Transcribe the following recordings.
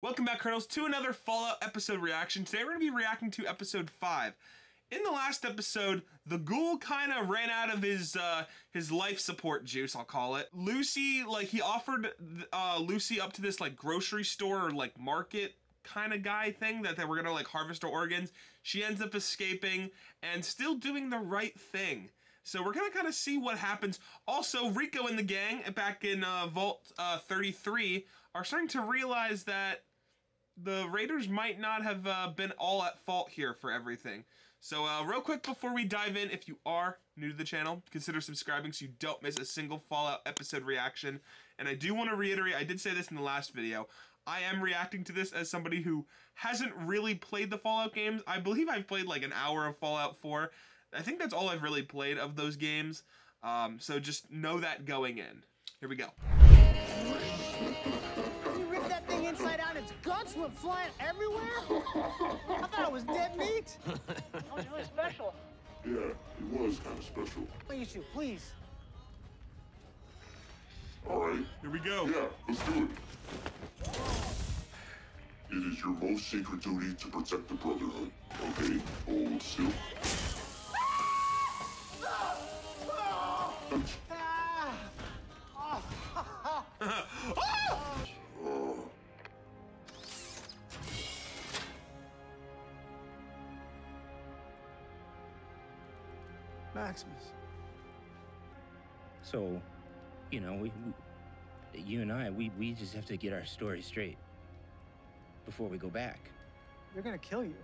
Welcome back, Kernels, to another Fallout episode reaction. Today we're going to be reacting to episode 5. In the last episode, the ghoul kind of ran out of his uh, his life support juice, I'll call it. Lucy, like, he offered uh, Lucy up to this, like, grocery store or, like, market kind of guy thing that they were going to, like, harvest her organs. She ends up escaping and still doing the right thing. So we're gonna kind of see what happens. Also, Rico and the gang back in uh, Vault uh, 33 are starting to realize that the Raiders might not have uh, been all at fault here for everything. So, uh, real quick before we dive in, if you are new to the channel, consider subscribing so you don't miss a single Fallout episode reaction. And I do want to reiterate, I did say this in the last video, I am reacting to this as somebody who hasn't really played the Fallout games. I believe I've played like an hour of Fallout 4. I think that's all I've really played of those games. Um, so just know that going in. Here we go. You ripped that thing inside out, its guts went flying everywhere? I thought it was dead meat. Oh, that was really special. Yeah, it was kind of special. Please, you, please. All right. Here we go. Yeah, let's do it. It is your most sacred duty to protect the Brotherhood. Okay, hold still. Maximus. So, you know, we, we you and I, we, we just have to get our story straight before we go back. They're gonna kill you.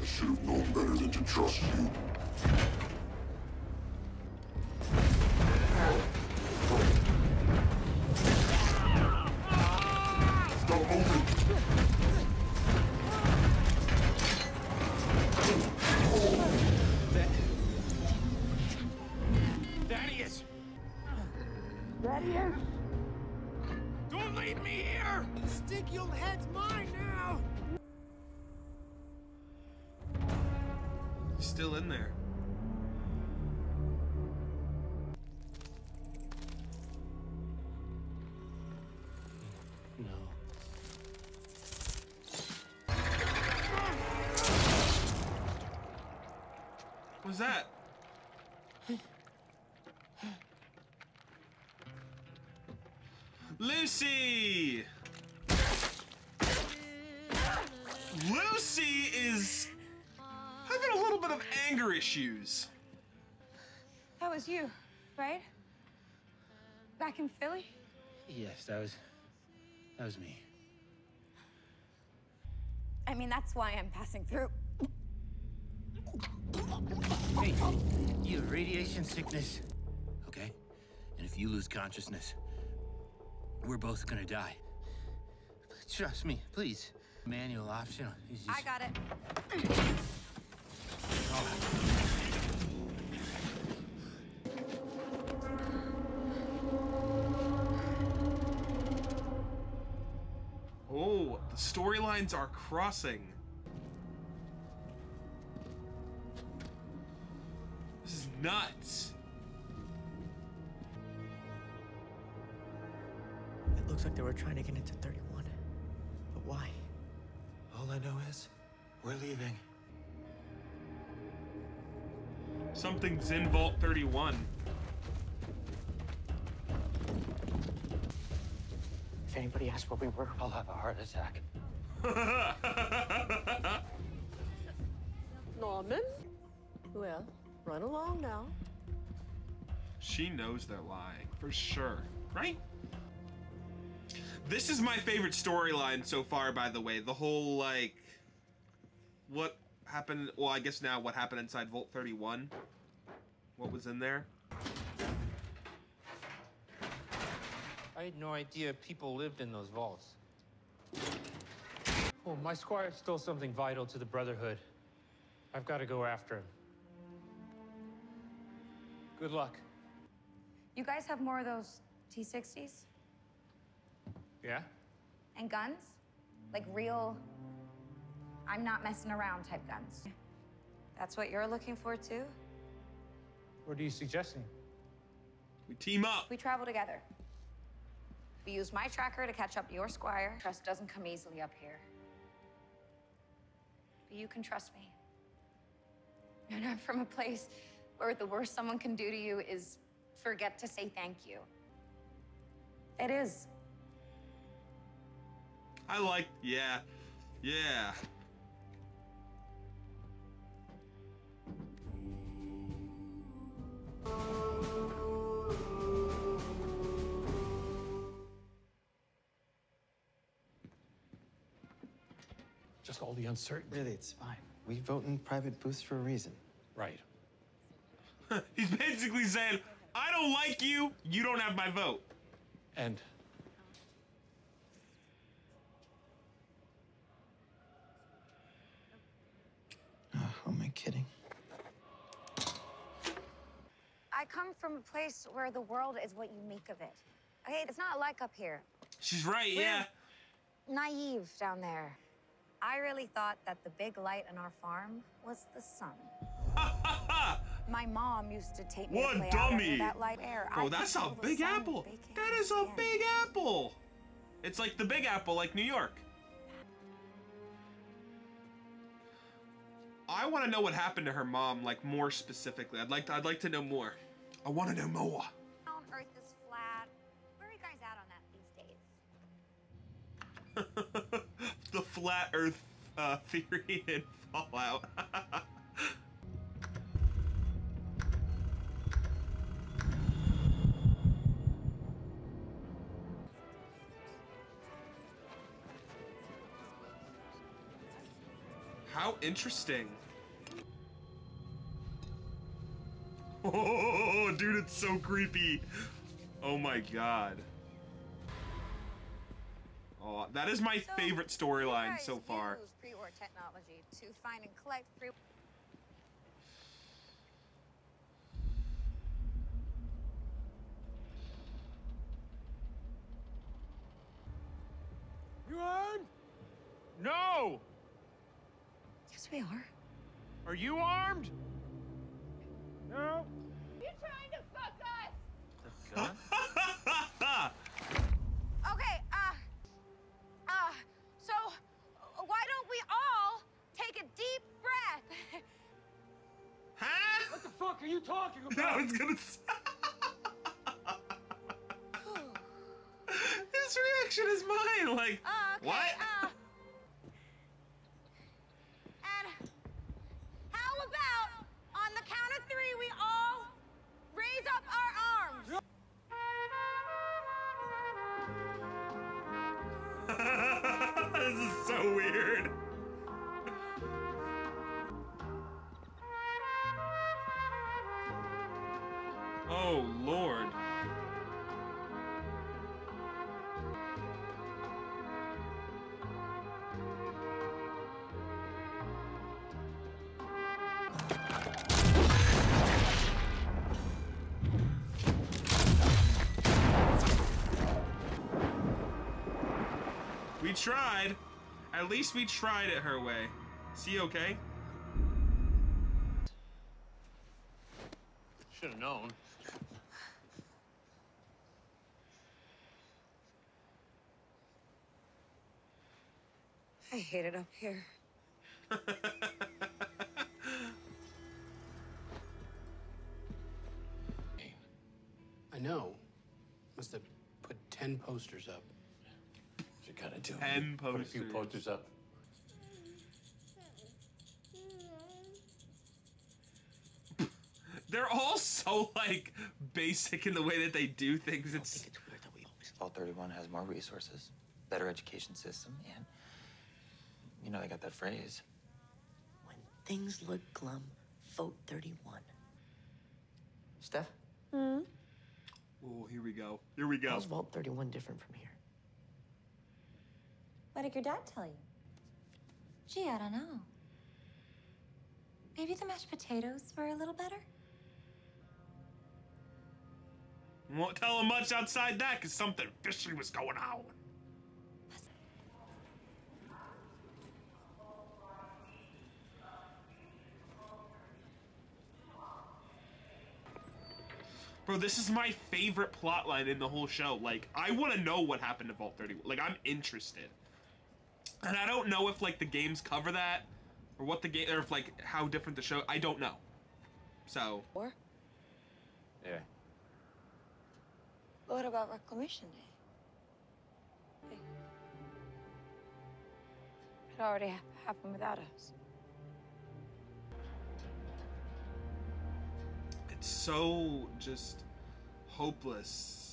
I should have known better than to trust you. Thaddeus? Don't leave me here! Stick your head's mine now. He's still in there. No. What was that? Lucy! Lucy is having a little bit of anger issues. That was you, right? Back in Filly? Yes, that was that was me. I mean, that's why I'm passing through. Hey, you have radiation sickness. Okay? And if you lose consciousness, we're both gonna die. Trust me, please. Manual option. is I got it. Oh, the storylines are crossing. This is nuts. Looks like they were trying to get into 31. But why? All I know is we're leaving. Something's in Vault 31. If anybody asks where we were, I'll have a heart attack. Norman? Well, run along now. She knows they're lying, for sure. Right? This is my favorite storyline so far, by the way. The whole, like, what happened, well, I guess now what happened inside Vault 31. What was in there. I had no idea people lived in those vaults. Oh, my squire stole something vital to the Brotherhood. I've got to go after him. Good luck. You guys have more of those T60s Yeah? and guns? Like real, I'm not messing around type guns. That's what you're looking for too? What are you suggesting? We team up. We travel together. We use my tracker to catch up to your squire. Trust doesn't come easily up here. But you can trust me. And I'm from a place where the worst someone can do to you is forget to say thank you. It is. I like, yeah, yeah. Just all the uncertainty. Really, it's fine. We vote in private booths for a reason. Right. He's basically saying, I don't like you, you don't have my vote. And Who am I kidding? I come from a place where the world is what you make of it. Okay, it's not like up here. She's right, We're yeah. Naive down there. I really thought that the big light on our farm was the sun. My mom used to take me What to play a out dummy. that light air. I Bro, could that's a big apple. baking That my is a skin. big apple. It's like the big apple, like New York. I want to know what happened to her mom, like more specifically. I'd like to, I'd like to know more. I want to know more. Earth is flat. Where are you guys at on that these days? the flat Earth uh, theory in Fallout. interesting. Oh, dude, it's so creepy. Oh my god. Oh, that is my So, favorite storyline so far. use pre-war technology to find and collect pre You armed? No! Yes, we are. Are you armed? No. You're trying to fuck us. Okay, uh, uh, so uh, why don't we all take a deep breath? huh? What the fuck are you talking Yeah, I about? was gonna say. We tried. At least we tried it her way. See, okay? Should have known. I hate it up here. I know. Must have put 10 posters up. You gotta do. Ten Put a few posters. posters up. They're all so like basic in the way that they do things. It's It's weird that we always Vault 31 has more resources, better education system, and you know they got that phrase. When things look glum, vote 31. Steph, Hmm. oh, here we go. Here we go. How's Vault 31 different from here? What did your dad tell you? Gee, I don't know. Maybe the mashed potatoes were a little better? Won't tell him much outside that because something fishy was going on. Bro, this is my favorite plotline in the whole show. Like, I want to know what happened to Vault 31. Like, I'm interested. And I don't know if, like, the games cover that, or what the game, or if, like, how different the show, I don't know. So. Or? Yeah. What about Reclamation Day? It already ha- happened without us. It's so just hopeless.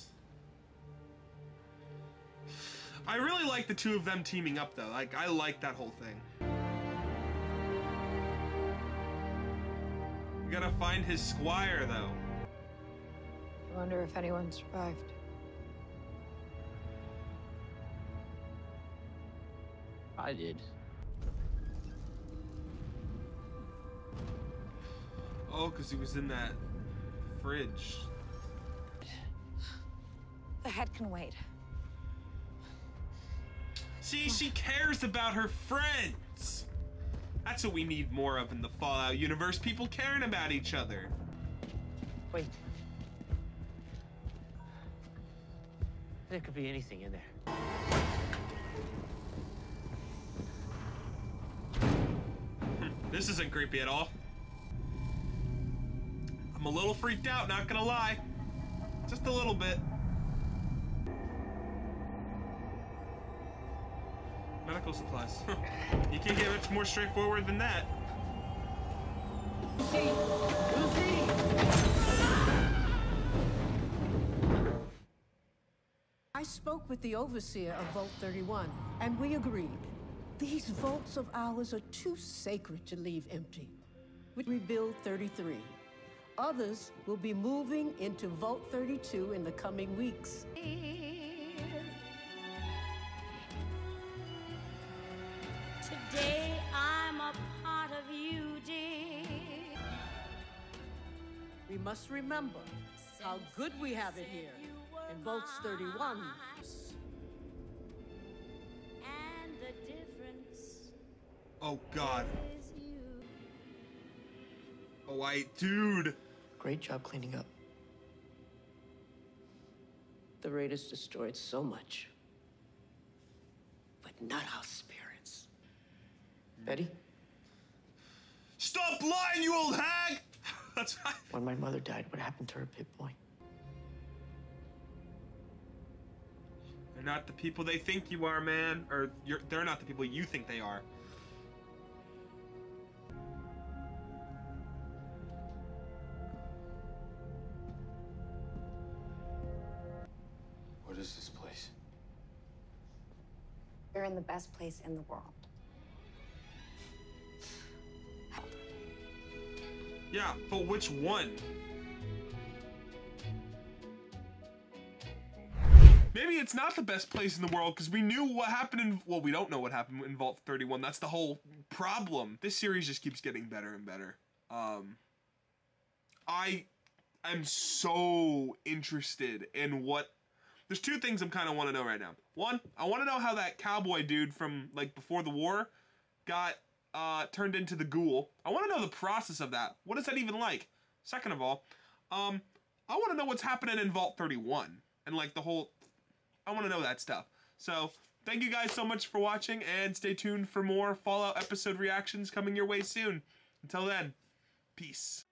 I really like the two of them teaming up though. Like I like that whole thing. We gotta find his squire though. I wonder if anyone survived. I did. Oh, because he was in that fridge. The head can wait. See, she cares about her friends. That's what we need more of in the Fallout universe. People caring about each other. Wait. There could be anything in there. Hmm, this isn't creepy at all. I'm a little freaked out, not gonna lie. Just a little bit. Medical supplies. you can't get much more straightforward than that. I spoke with the overseer of Vault 31, and we agreed. These vaults of ours are too sacred to leave empty. We rebuild 33. Others will be moving into Vault 32 in the coming weeks. We must remember how good we have it here in Vaults 31. And the difference Oh god. is you. Oh I dude. Great job cleaning up. The raiders destroyed so much, but not our spirits. Betty, Stop lying, you old hag! That's right. when my mother died, what happened to her pit boy? They're not the people they think you are, man. Or you're, they're not the people you think they are. What is this place? You're in the best place in the world. Yeah, but which one? Maybe it's not the best place in the world because we knew what happened in. Well, we don't know what happened in Vault 31. That's the whole problem. This series just keeps getting better and better. Um, I am so interested in what. There's two things I'm kind of want to know right now. One, I want to know how that cowboy dude from like before the war got uh, turned into the ghoul. I want to know the process of that. What is that even like? Second of all, um, I want to know what's happening in Vault 31 and like the whole. I want to know that stuff. So thank you guys so much for watching and stay tuned for more Fallout episode reactions coming your way soon. Until then, peace.